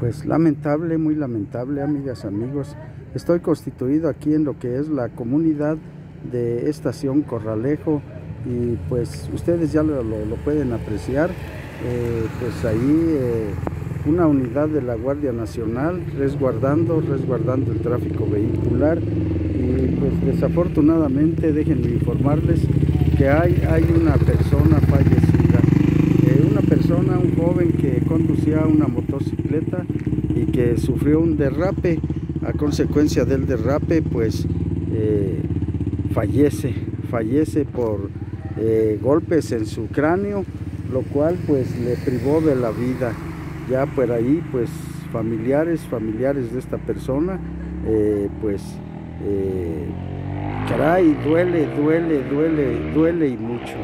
pues lamentable, muy lamentable, amigas, amigos. Estoy constituido aquí en lo que es la comunidad de Estación Corralejo y pues ustedes ya lo, pueden apreciar. Eh, pues ahí eh, una unidad de la Guardia Nacional resguardando, resguardando el tráfico vehicular y pues desafortunadamente déjenme informarles que hay, hay una persona fallecida, eh, una persona, un joven que una motocicleta y que sufrió un derrape, a consecuencia del derrape pues eh, fallece, fallece por eh, golpes en su cráneo, lo cual pues le privó de la vida. Ya por ahí pues familiares, familiares de esta persona, pues caray, duele, duele, duele, duele y mucho.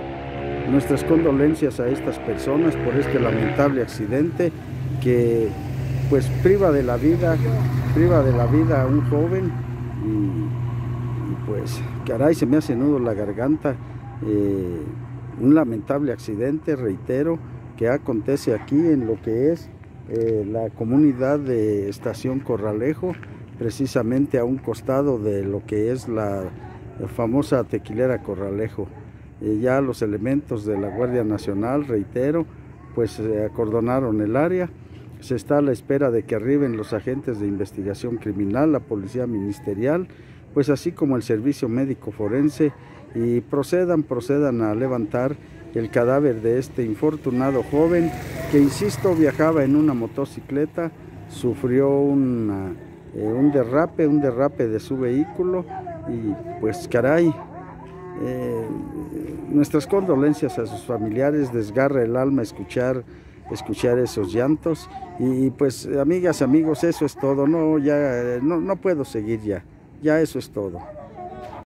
Nuestras condolencias a estas personas por este lamentable accidente que pues priva de la vida, priva de la vida a un joven y, pues caray, se me hace nudo la garganta. Eh, un lamentable accidente, reitero, que acontece aquí en lo que es eh, la comunidad de Estación Corralejo, precisamente a un costado de lo que es la famosa tequilera Corralejo. Eh, ya los elementos de la Guardia Nacional, reitero, pues se acordonaron el área. Se está a la espera de que arriben los agentes de investigación criminal, la policía ministerial, pues así como el servicio médico forense y procedan, procedan a levantar el cadáver de este infortunado joven que, insisto, viajaba en una motocicleta, sufrió una, eh, un derrape, un derrape de su vehículo y pues caray, eh, nuestras condolencias a sus familiares, desgarra el alma escuchar, escuchar esos llantos. Y, pues amigas, amigos, eso es todo, no, ya, no, no puedo seguir ya, ya eso es todo.